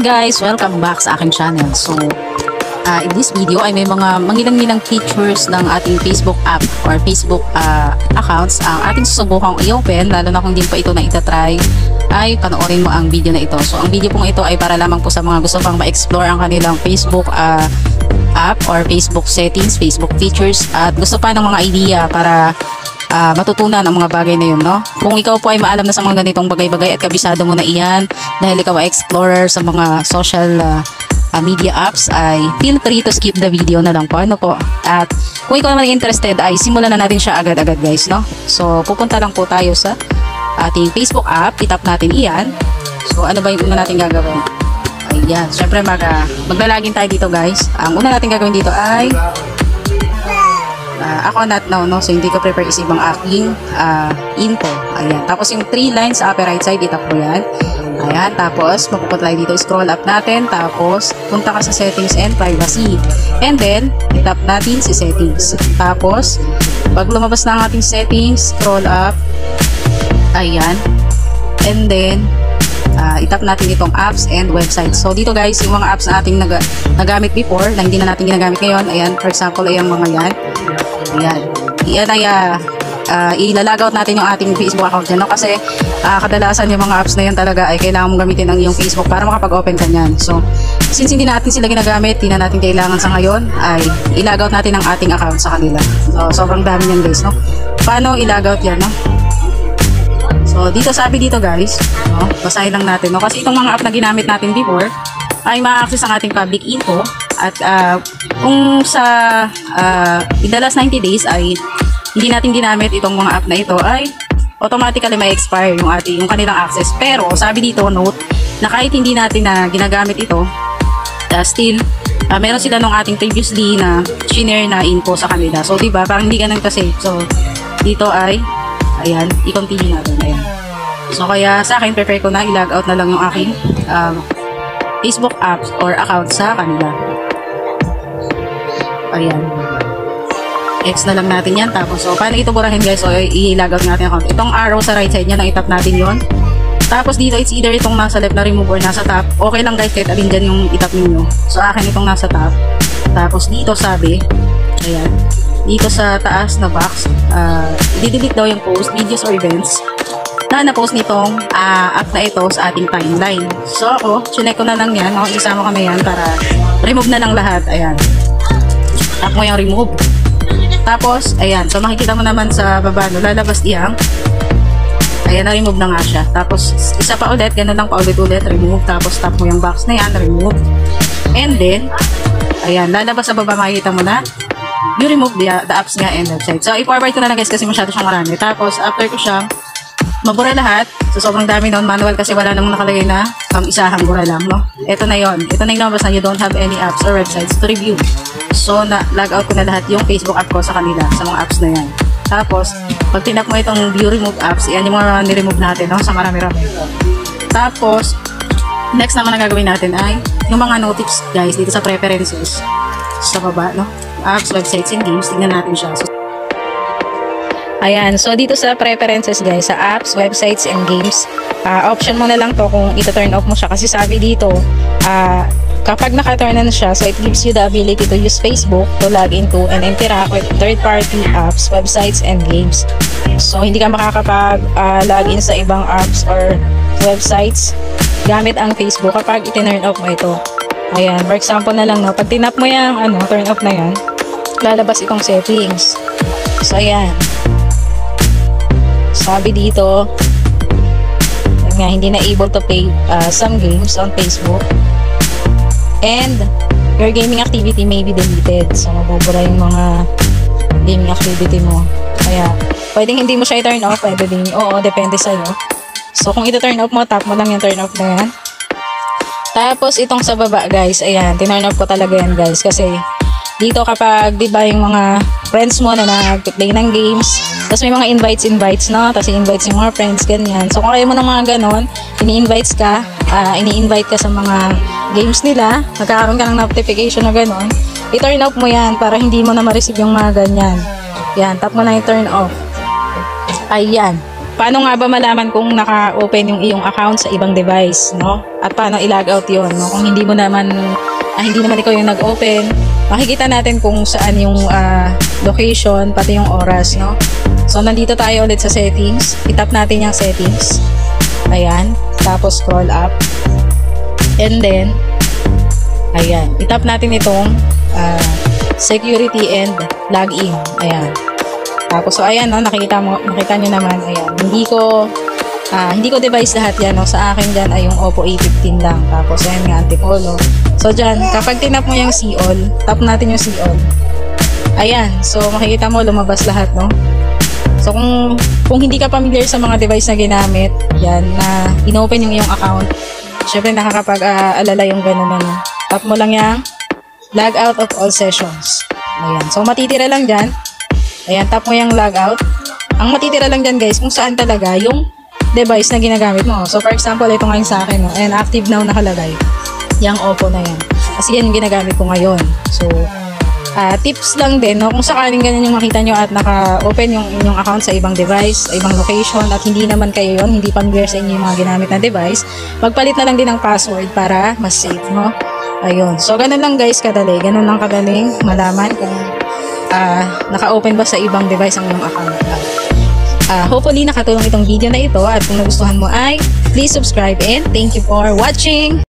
guys! Welcome back sa aking channel. So, uh, in this video ay may mga mangilang-ngilang features ng ating Facebook app or Facebook uh, accounts ang ating susubukang i-open lalo na kung hindi pa ito na itatry ay panoorin mo ang video na ito. So, ang video pong ito ay para lamang po sa mga gusto pang ma-explore ang kanilang Facebook uh, app or Facebook settings, Facebook features at gusto pa ng mga idea para uh, matutunan ang mga bagay na yun, no? Kung ikaw po ay maalam na sa mga ganitong bagay-bagay at kabisado mo na iyan dahil ikaw ay explorer sa mga social uh, uh, media apps ay feel free to skip the video na lang po. Ano po? At kung ikaw naman interested ay simulan na natin siya agad-agad guys, no? So, pupunta lang po tayo sa ating Facebook app. Itap natin iyan. So, ano ba yung una natin gagawin? Ayan. Siyempre, mag, uh, maglalagin tayo dito guys. Ang una natin gagawin dito ay ako not now, no? So, hindi ko prepare is ibang aking uh, info. Ayan. Tapos, yung three lines sa upper right side, itap ko yan. Ayan. Tapos, mapupunta tayo dito. Scroll up natin. Tapos, punta ka sa settings and privacy. And then, itap natin si settings. Tapos, pag lumabas na ang ating settings, scroll up. Ayan. And then, uh, itap natin itong apps and websites. So dito guys, yung mga apps na ating nag nagamit before na hindi na natin ginagamit ngayon, ayan, for example, ayan mga yan. Ayan. Iyan ay uh, uh, ilalagaw natin yung ating Facebook account dyan. No? Kasi uh, kadalasan yung mga apps na yan talaga ay kailangan mong gamitin ang iyong Facebook para makapag-open ka niyan. So, since hindi natin sila ginagamit, hindi na natin kailangan sa ngayon, ay ilagaw natin ang ating account sa kanila. So, sobrang dami yan guys. No? Paano ilagaw yan? No? So, dito sabi dito guys, no? basahin lang natin. No? Kasi itong mga app na ginamit natin before, ay ma-access ang ating public info at uh, kung sa uh, in the last 90 days ay hindi natin ginamit itong mga app na ito ay automatically may expire yung ating yung kanilang access. Pero sabi dito note na kahit hindi natin na ginagamit ito, uh, still uh, meron sila nung ating previously na shinare na info sa kanila. So 'di ba? Parang hindi ganun kasi. So dito ay ayan, i-continue natin. Ayan. So kaya sa akin prefer ko na i-log out na lang yung aking um, Facebook apps or account sa kanila. Ayan. X na lang natin yan. Tapos, so, paano ito burahin guys? So, i-log out natin account. Itong arrow sa right side niya, itap natin yon Tapos dito, it's either itong nasa left na remove or nasa top. Okay lang guys, kahit alin dyan yung itap ninyo. So, akin itong nasa top. Tapos dito sabi, ayan, dito sa taas na box, uh, i-delete daw yung post, videos or events na na-post nitong uh, app na ito sa ating timeline. So ako, chinek ko na lang yan. No? Isama kami yan para remove na lang lahat. Ayan. Tap mo yung remove. Tapos, ayan. So makikita mo naman sa baba, no, lalabas iyang. Ayan, na-remove na nga siya. Tapos, isa pa ulit, ganun lang pa ulit-ulit, remove. Tapos, tap mo yung box na yan, remove. And then, ayan, lalabas sa baba, makikita mo na, you remove the, the apps nga and website. So, i-forward ko na lang guys kasi masyado siyang marami. Tapos, after ko siya, mabura lahat. So, sobrang dami noon. Manual kasi wala namang nakalagay na pang isahang bura lang, no? Ito na yon Ito na yung lumabas na you don't have any apps or websites to review. So, na log out ko na lahat yung Facebook app ko sa kanila, sa mga apps na yan. Tapos, pag tinap mo itong view remove apps, yan yung mga ni-remove natin, no? Sa marami-rami. Tapos, next naman na gagawin natin ay yung mga notifications, guys, dito sa preferences. Sa baba, no? Apps, websites, and games. Tingnan natin siya. So, Ayan, so dito sa preferences guys, sa apps, websites, and games, uh, option mo na lang to kung ito-turn off mo siya. Kasi sabi dito, uh, kapag naka-turn on siya, so it gives you the ability to use Facebook to log into and interact with third-party apps, websites, and games. So hindi ka makakapag-login uh, sa ibang apps or websites gamit ang Facebook kapag iti-turn off mo ito. Ayan, for example na lang, no, pag tinap mo yung ano, turn off na yan, lalabas itong settings. So, ayan. Sabi dito, nga, hindi na able to play uh, some games on Facebook. And, your gaming activity may be deleted. So, mabubura yung mga gaming activity mo. Kaya, pwedeng hindi mo siya i-turn off. Pwede din, oo, depende sa'yo. So, kung ito-turn off mo, tap mo lang yung turn off na yan. Tapos, itong sa baba, guys, ayan, tinurn off ko talaga yan, guys. Kasi, dito kapag, di ba, yung mga friends mo na nag-play ng games, tapos may mga invites, invites, no? Tapos invites yung mga friends, ganyan. So, kung kayo mo ng mga ganon, ini-invites ka, uh, ini-invite ka sa mga games nila, magkakaroon ka ng notification na ganon, i-turn off mo yan para hindi mo na ma-receive yung mga ganyan. Yan, tap mo na yung turn off. Ayan. paano nga ba malaman kung naka-open yung iyong account sa ibang device, no? At paano i-log out yon, no? Kung hindi mo naman, ah, hindi naman ikaw yung nag-open, makikita natin kung saan yung ah, location, pati yung oras, no? So, nandito tayo ulit sa settings. Itap natin yung settings. Ayan. Tapos, scroll up. And then, ayan. Itap natin itong ah, security and login. Ayan. Tapos, so, ayan, no, nakikita mo, nakita nyo naman, ayan. Hindi ko, ah, hindi ko device lahat yan, no. Sa akin dyan ay yung Oppo A15 lang. Tapos, ayan nga, antipolo. So, dyan, kapag tinap mo yung see all, tap natin yung see all. Ayan, so, makikita mo, lumabas lahat, no. So, kung, kung hindi ka familiar sa mga device na ginamit, yan, na inopen yung iyong account, syempre nakakapag-alala yung ganun, ano. Tap mo lang yung log out of all sessions. Ayan. So, matitira lang dyan. Ayan, tap mo yung log out. Ang matitira lang dyan, guys, kung saan talaga yung device na ginagamit mo. So, for example, ito ngayon sa akin, no? and active now nakalagay. Yung Oppo na yan. Kasi yan yung ginagamit ko ngayon. So, ah tips lang din, no? kung sakaling ganyan yung makita nyo at naka-open yung inyong account sa ibang device, sa ibang location, at hindi naman kayo yon hindi familiar sa inyo yung mga ginamit na device, magpalit na lang din ng password para mas safe, no? Ayun. So, ganun lang guys kadali. Ganun lang kadaling malaman kung ah naka-open ba sa ibang device ang iyong account. Ah, hopefully nakatulong itong video na ito at kung nagustuhan mo ay please subscribe and thank you for watching!